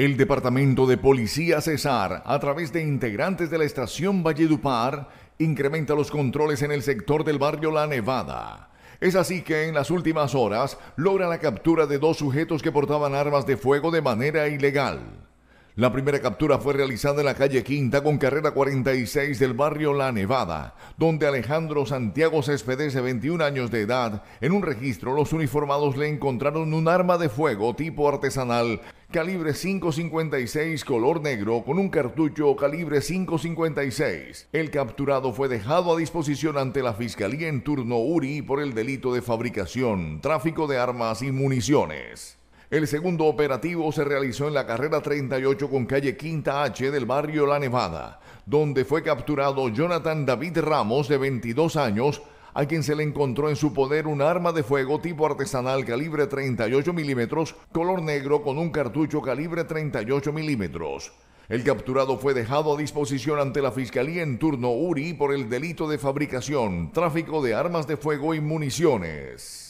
El Departamento de Policía Cesar, a través de integrantes de la estación Valledupar, incrementa los controles en el sector del barrio La Nevada. Es así que en las últimas horas logra la captura de dos sujetos que portaban armas de fuego de manera ilegal. La primera captura fue realizada en la calle Quinta con carrera 46 del barrio La Nevada, donde Alejandro Santiago Céspedes, de 21 años de edad, en un registro los uniformados le encontraron un arma de fuego tipo artesanal calibre 5.56 color negro con un cartucho calibre 5.56. El capturado fue dejado a disposición ante la Fiscalía en turno URI por el delito de fabricación, tráfico de armas y municiones. El segundo operativo se realizó en la carrera 38 con calle Quinta H del barrio La Nevada, donde fue capturado Jonathan David Ramos de 22 años, a quien se le encontró en su poder un arma de fuego tipo artesanal calibre 38 milímetros, color negro con un cartucho calibre 38 milímetros. El capturado fue dejado a disposición ante la Fiscalía en turno URI por el delito de fabricación, tráfico de armas de fuego y municiones.